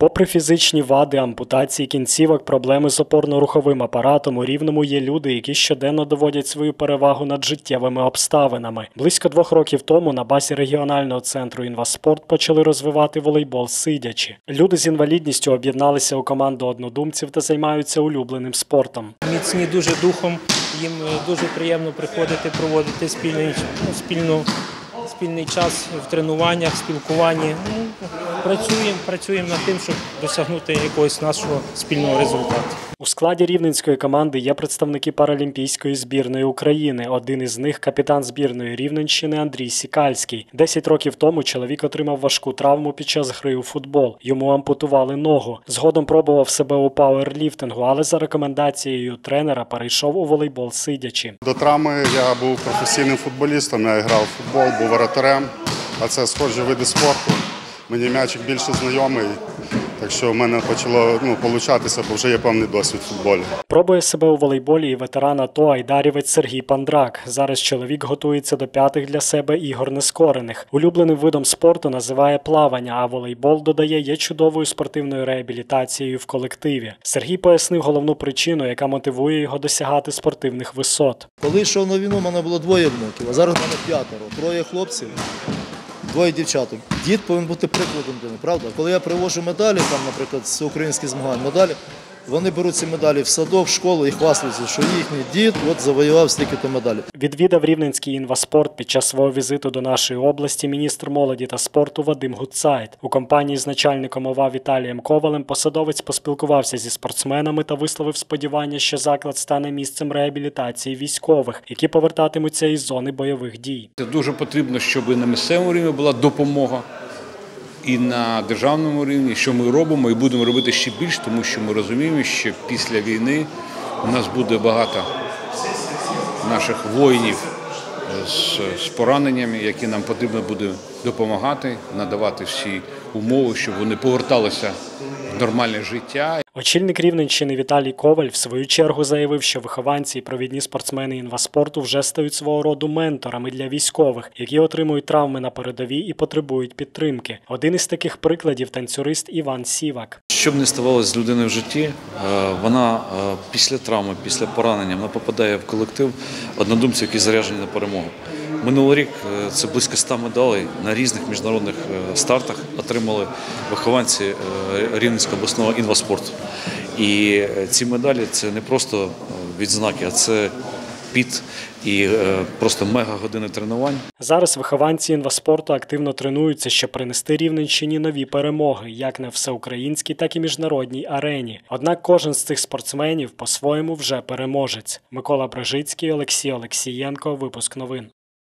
Попри фізичні вади, ампутації кінцівок, проблеми з опорно-руховим апаратом, у рівному є люди, які щоденно доводять свою перевагу над життєвими обставинами. Близько двох років тому на базі регіонального центру інваспорт почали розвивати волейбол сидячи. Люди з інвалідністю об'єдналися у команду однодумців та займаються улюбленим спортом. міцні дуже духом. Їм е, дуже приємно приходити, проводити ну, спільну, спільний час в тренуваннях, спілкуванні. Ну, працюємо, працюємо над тим, щоб досягнути якогось нашого спільного результату. У складі рівненської команди є представники паралімпійської збірної України. Один із них капітан збірної Рівненщини Андрій Сікальський. Десять років тому чоловік отримав важку травму під час гри у футбол. Йому ампутували ногу. Згодом пробував себе у пауерліфтингу, але за рекомендацією тренера перейшов у волейбол сидячи. До травми я був професійним футболістом, я грав в футбол, був воротарем, а це схожі види спорту. Мені м'ячик більше знайомий, так що в мене почало ну, получатися, бо вже є певний досвід футболі. Пробує себе у волейболі і ветеран АТО айдарівець Сергій Пандрак. Зараз чоловік готується до п'ятих для себе ігор нескорених. Улюбленим видом спорту називає плавання, а волейбол додає є чудовою спортивною реабілітацією в колективі. Сергій пояснив головну причину, яка мотивує його досягати спортивних висот. Коли йшов на війну, в мене було двоє внуків, а зараз в мене п'ятеро. Троє хлопців, двоє дівчаток. Дід повинен бути прикладом для них, правда? Коли я привожу медалі, там, наприклад, з українських змагань медалі, вони беруть ці медалі в садок, в школу і хвастаються, що їхній дід от завоював стільки-то медалей. Відвідав рівненський інваспорт під час свого візиту до нашої області міністр молоді та спорту Вадим Гуцайт. У компанії з начальником ОВА Віталієм Ковалем посадовець поспілкувався зі спортсменами та висловив сподівання, що заклад стане місцем реабілітації військових, які повертатимуться із зони бойових дій. Це дуже потрібно, щоб на місцевому рівні була допомога, і на державному рівні, що ми робимо, і будемо робити ще більше, тому що ми розуміємо, що після війни у нас буде багато наших воїнів з, пораненнями, які нам потрібно буде допомагати, надавати всі умови, щоб вони поверталися нормальне життя. Очільник Рівненщини Віталій Коваль в свою чергу заявив, що вихованці і провідні спортсмени інваспорту вже стають свого роду менторами для військових, які отримують травми на передовій і потребують підтримки. Один із таких прикладів танцюрист Іван Сівак. Що б не ставалося з людиною в житті, е, вона е, після травми, після поранення вона попадає в колектив однодумців, які заряджені на перемогу. Минулий рік е, це близько 100 медалей на різних міжнародних е, стартах отримали вихованці е, Рівненського обласного інваспорту. І ці медалі це не просто відзнаки, а це піт і просто мега години тренувань. Зараз вихованці інваспорту активно тренуються, щоб принести Рівненщині нові перемоги, як на всеукраїнській, так і міжнародній арені. Однак кожен з цих спортсменів по-своєму вже переможець. Микола Брежицький, Олексій Олексієнко. Випуск новин.